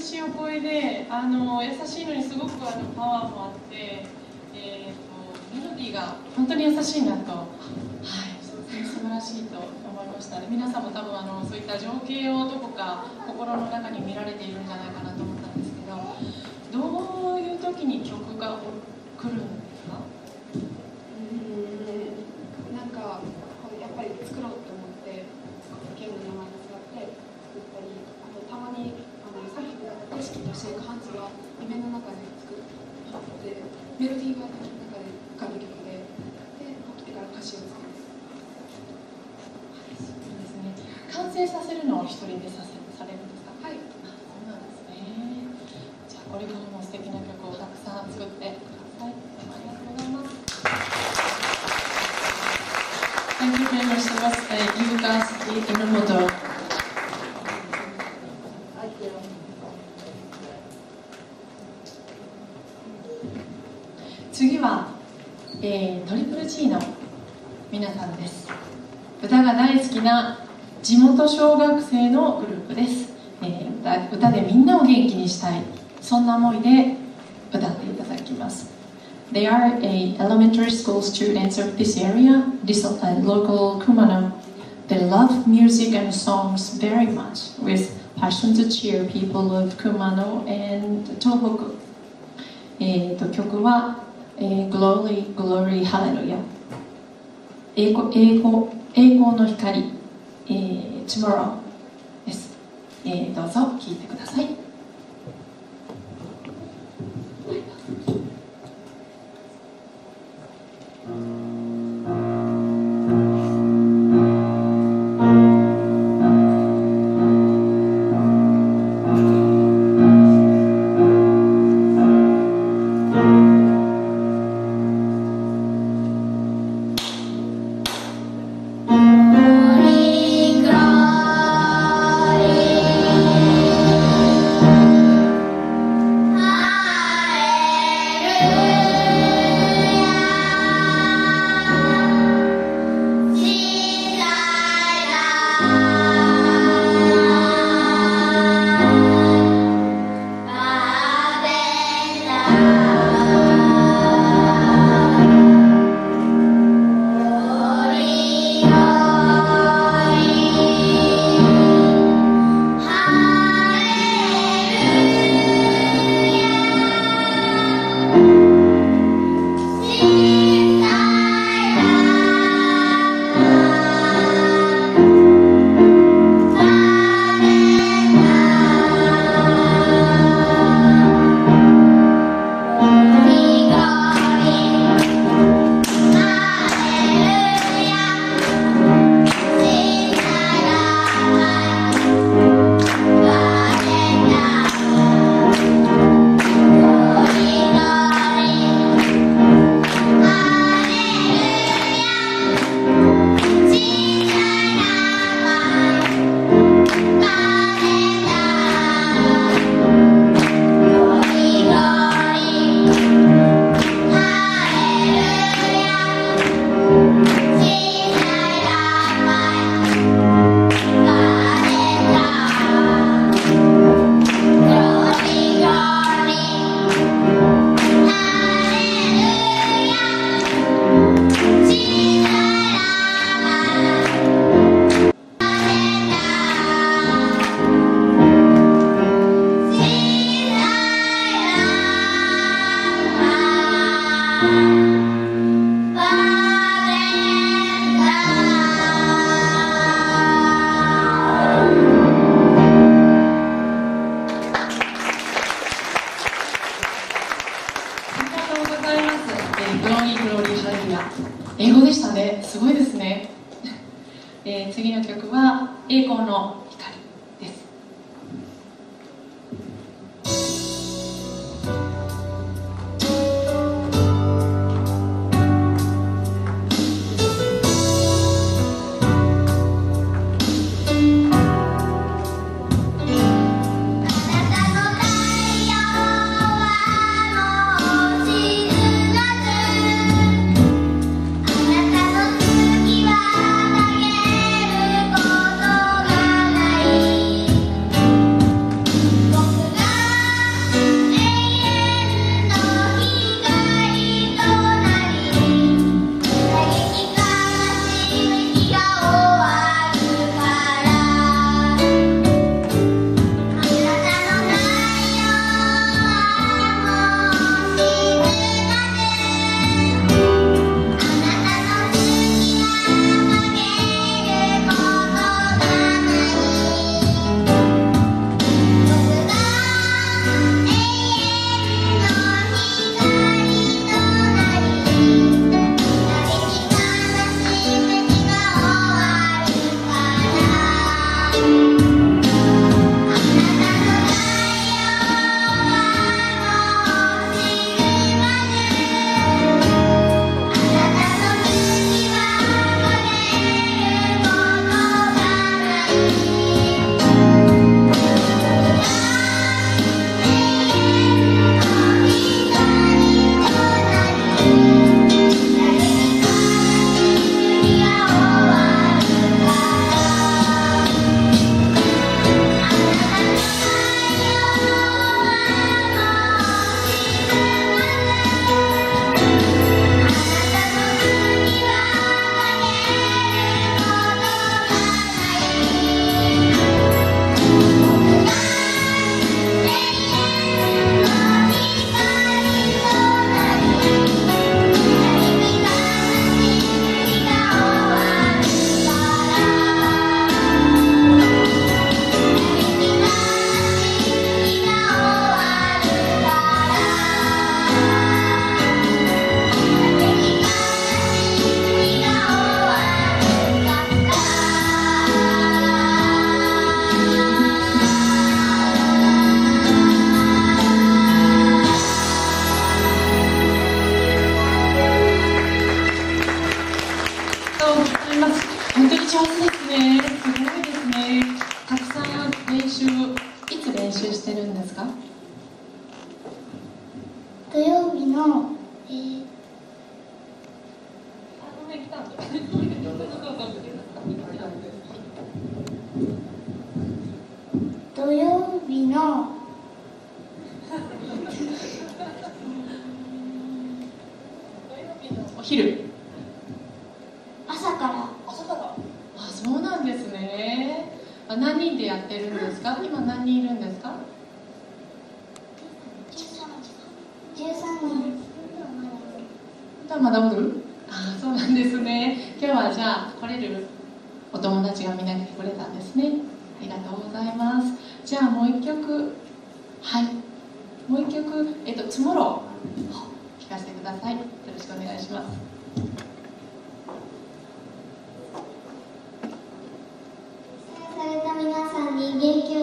優しいお声であの優しいのにすごくあのパワーもあって、えー、とメロディーが本当に優しいなと。はい素晴らしいと思いました皆さんも多分あのそういった情景をどこか心の中に見られているんじゃないかなと思ったんですけどどういう時に曲が来るんですかうんなんかこうやっぱり作ろうと思ってゲームの名前を使って作ったりあとたまにあのさっきの景色として感じが夢の中で作ってメロディーが頭の中で浮かぶ曲でで起きてから歌詞を作るそうですね完成させるのを一人でさせされるんですかはいそうなんですねじゃあこれからも素敵な曲をたくさん作ってくださいどうもありがとうございます Thank you very much ます、えー、ゆうかすき榎本次は、えー、の皆さんです歌が大好きな地元小学生のグループです、えー歌歌でみんなを元気にしたいそんな思いで歌っていただきます They are a elementary school students of this area, this local Kumano They love music and songs very much with passion to cheer people of Kumano and Tohoku. えーと曲は、えー、glory, glory, 花のよう英語,英,語英語の光、えー、ちぶらです、えー。どうぞ聞いてくださ。い Hallelujah. はじゃあ来れるお友達がみんな来てくれたんですね。ありがとうございます。じゃあもう一曲。はい。もう一曲「えっと、つもろ」聞かせてください。よろしくお願いします。された皆さんに元気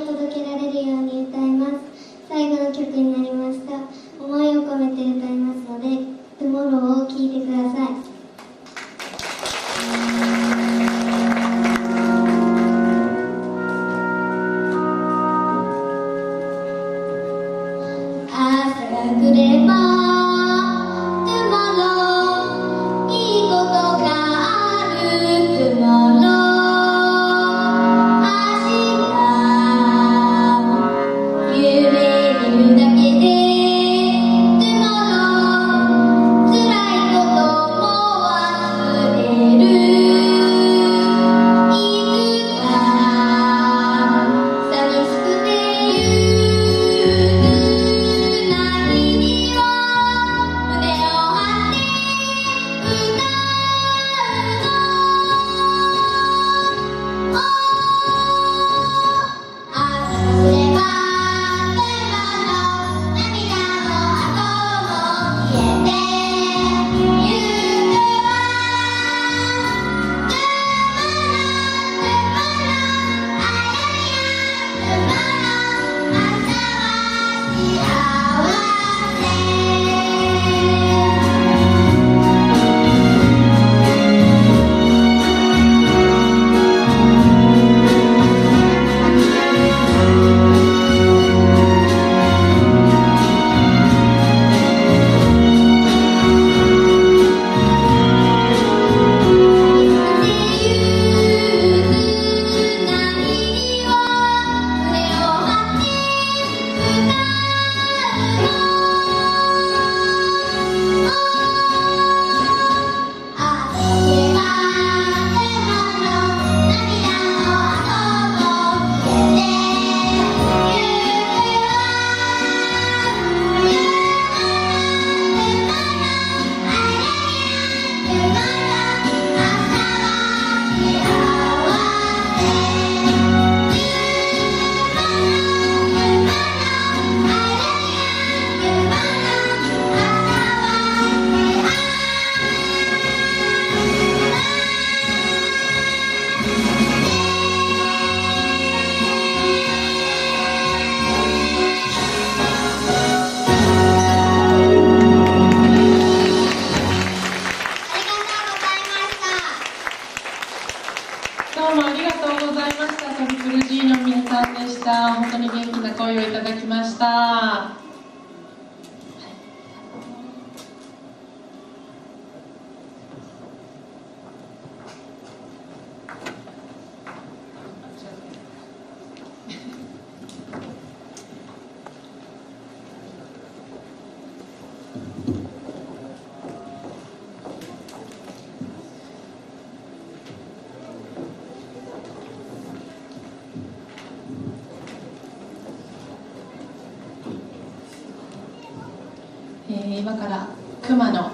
今から熊野